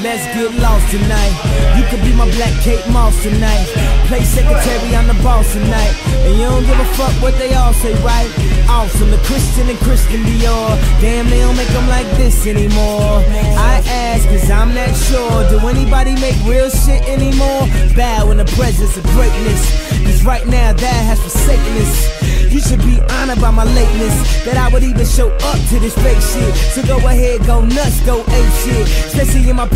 Let's get lost tonight. You could be my black Kate Moss tonight. Play secretary, I'm the boss tonight. And you don't give a fuck what they all say, right? Awesome, the Christian and Christian Dior. Damn, they don't make them like this anymore. I ask, cause I'm not sure. Do anybody make real shit anymore? Bow in the presence of greatness. Cause right now, that has forsaken us. You should be honored by my lateness. That I would even show up to this fake shit. So go ahead, go nuts, go ape shit. Especially in my.